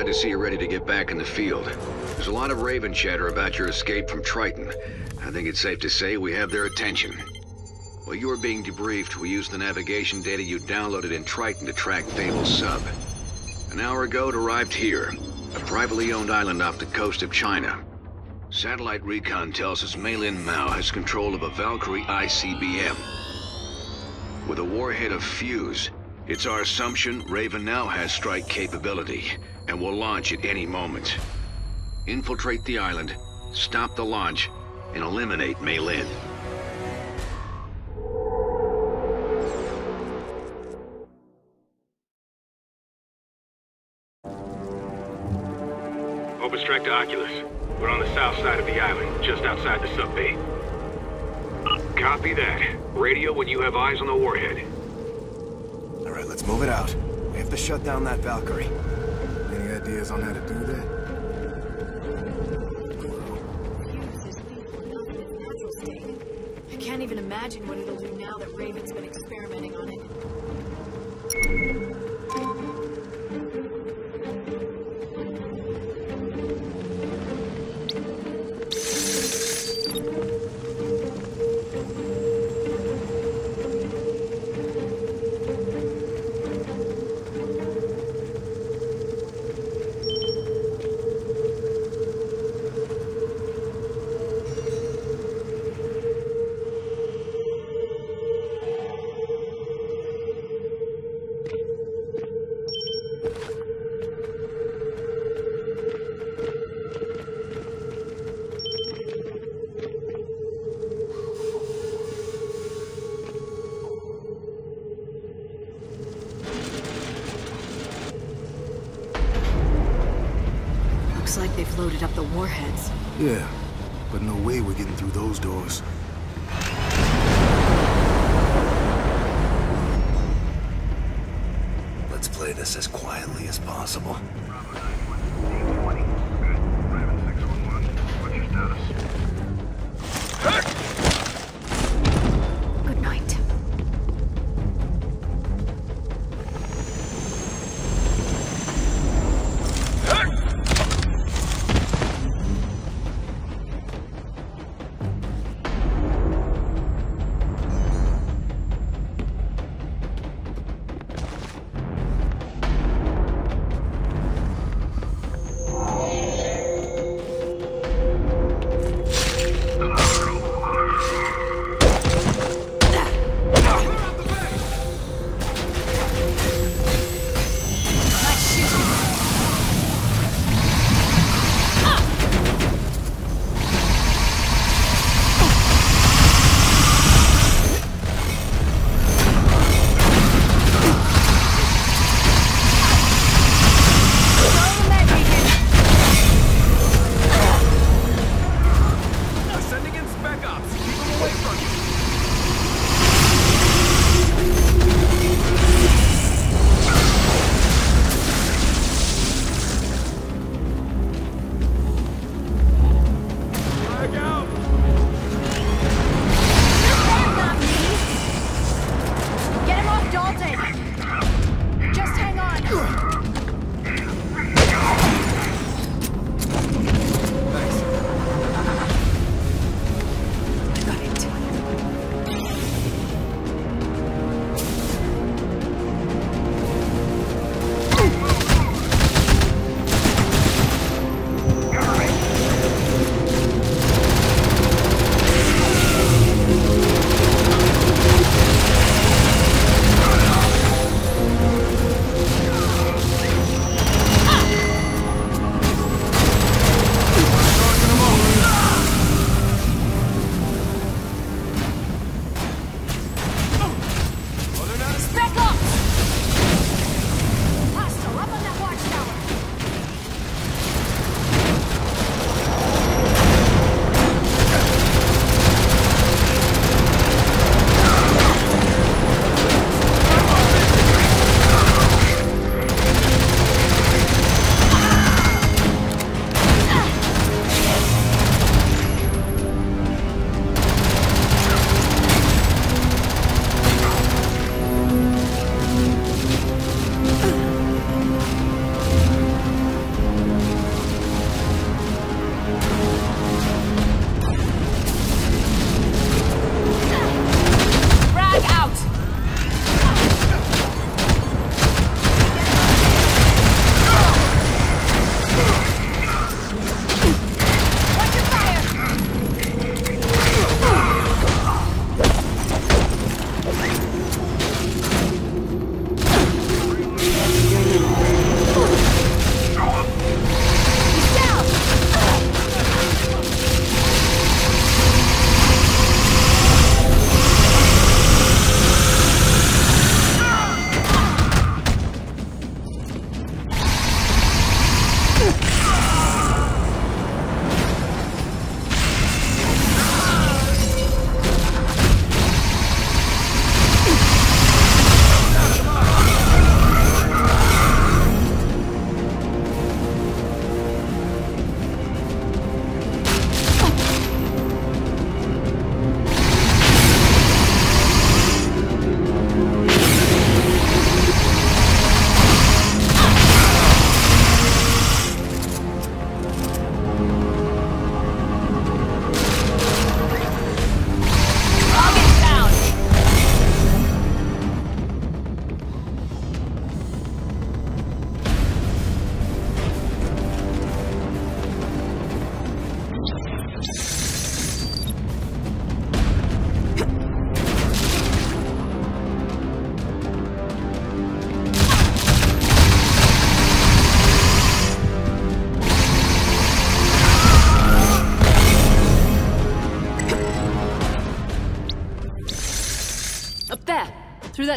glad to see you're ready to get back in the field. There's a lot of Raven chatter about your escape from Triton. I think it's safe to say we have their attention. While you were being debriefed, we used the navigation data you downloaded in Triton to track Fable's sub. An hour ago, it arrived here, a privately owned island off the coast of China. Satellite recon tells us Maylin Mao has control of a Valkyrie ICBM. With a warhead of Fuse, it's our assumption Raven now has strike capability, and will launch at any moment. Infiltrate the island, stop the launch, and eliminate Maylin. Overstrike to Oculus. We're on the south side of the island, just outside the sub-bay. Copy that. Radio when you have eyes on the warhead. All right, let's move it out. We have to shut down that Valkyrie. Any ideas on how to do that? I can't even imagine what it'll do now that Raven's been experimenting they've loaded up the warheads. Yeah, but no way we're getting through those doors. Let's play this as quietly as possible.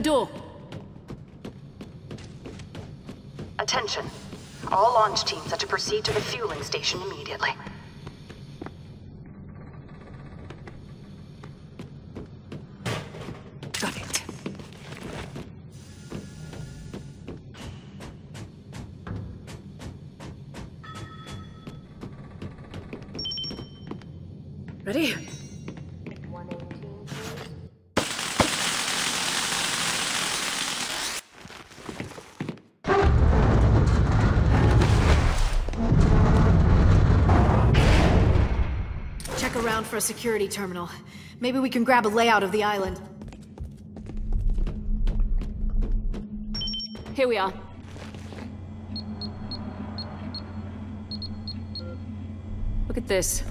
That door. Attention. All launch teams are to proceed to the fueling station immediately. For a security terminal. Maybe we can grab a layout of the island. Here we are. Look at this.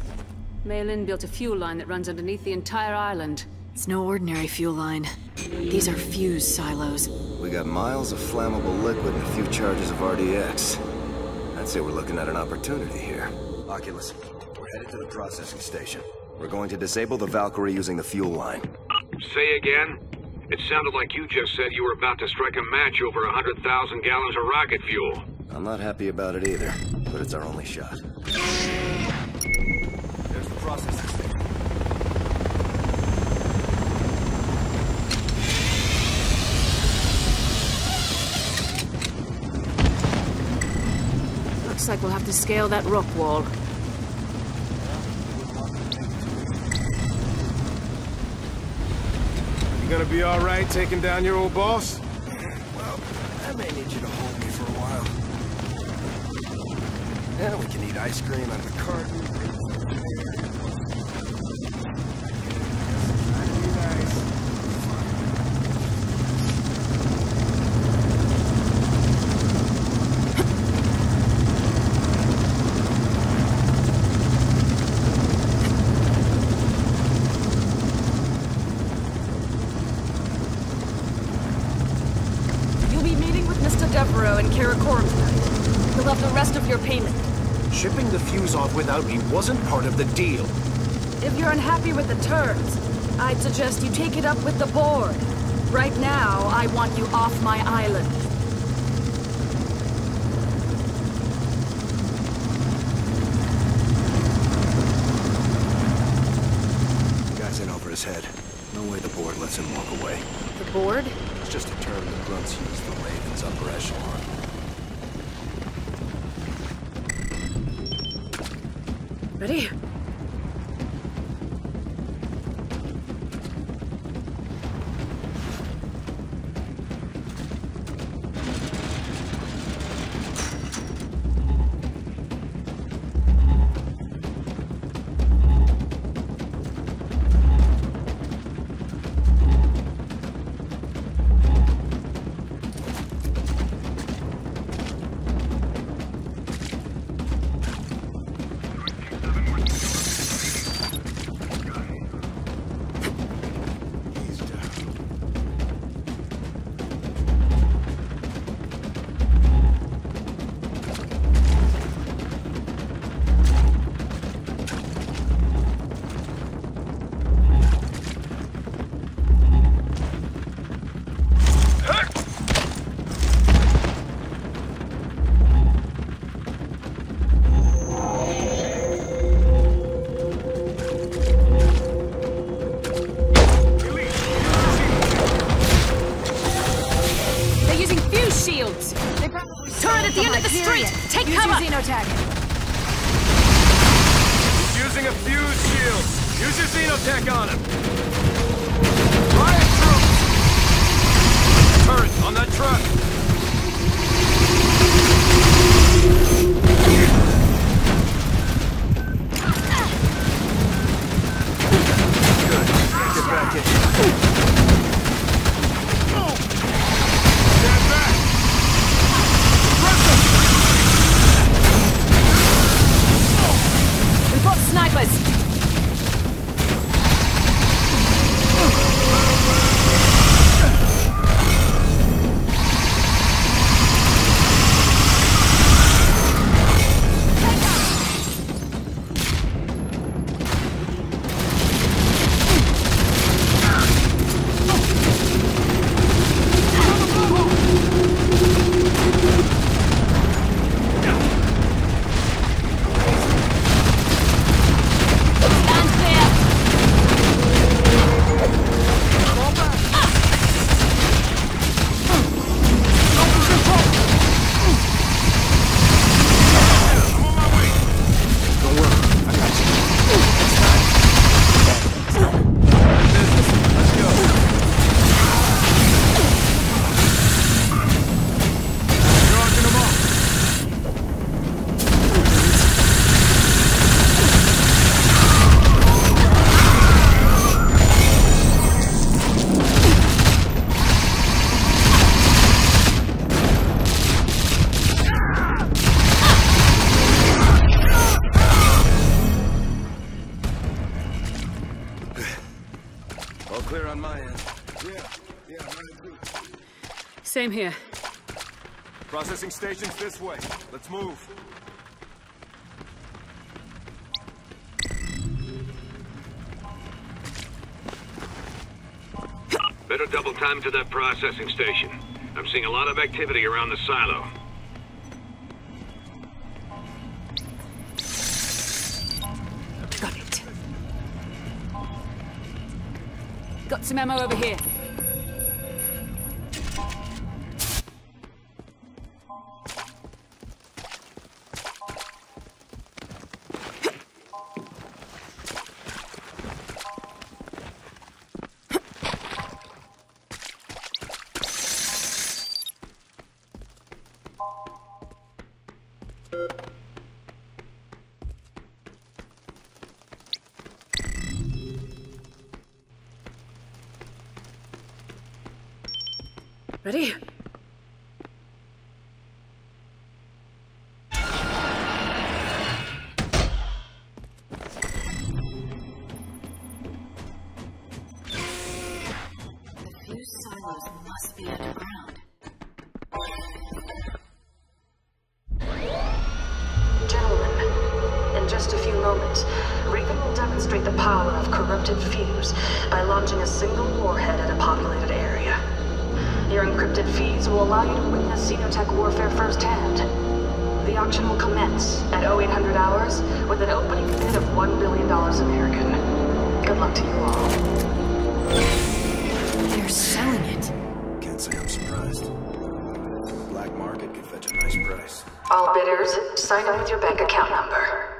Maylin built a fuel line that runs underneath the entire island. It's no ordinary fuel line. These are fuse silos. We got miles of flammable liquid and a few charges of RDX. I'd say we're looking at an opportunity here. Oculus, we're headed to the processing station. We're going to disable the Valkyrie using the fuel line. Say again? It sounded like you just said you were about to strike a match over a 100,000 gallons of rocket fuel. I'm not happy about it either, but it's our only shot. There's the processing station. Looks like we'll have to scale that rock wall. Gonna be alright taking down your old boss? Well, I may need you to hold me for a while. Yeah, we can eat ice cream out of a carton. You'll be meeting with Mr. Devereaux and Karakorum tonight. He'll have the rest of your payment. Shipping the fuse off without me wasn't part of the deal. If you're unhappy with the terms, I'd suggest you take it up with the board. Right now, I want you off my island. Guy's in over his head. No way the board lets him walk away. The board? It's just a term the grunts use for Raven's upper echelon. Ready? Station's this way. Let's move. Better double time to that processing station. I'm seeing a lot of activity around the silo. Got it. Got some ammo over here. Ready? Encrypted feeds will allow you to witness Xenotech warfare firsthand. The auction will commence at 0800 hours with an opening bid of $1 billion American. Good luck to you all. They're selling it. Can't say I'm surprised. Black market could fetch a nice price. All bidders, sign in with your bank account number.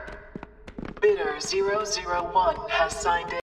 Bidder 001 has signed in.